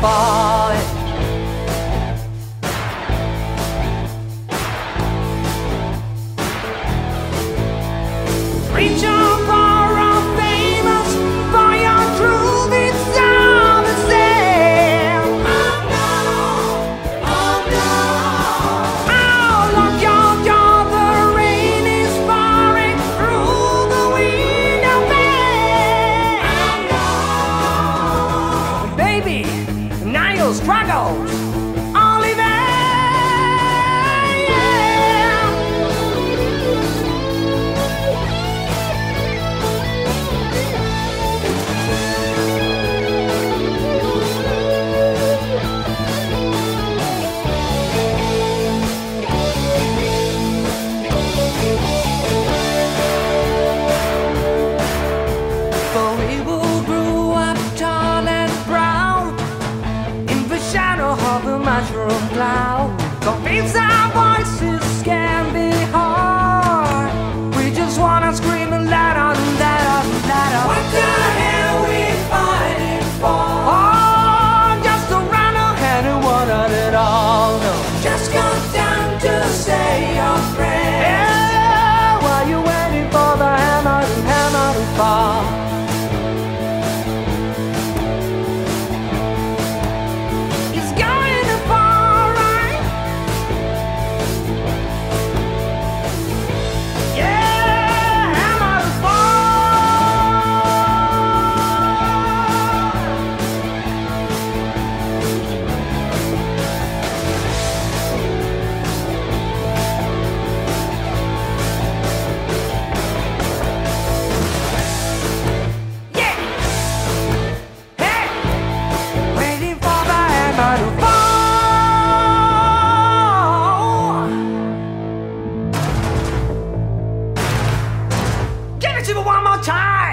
把 natural cloud. Convince our voices. time.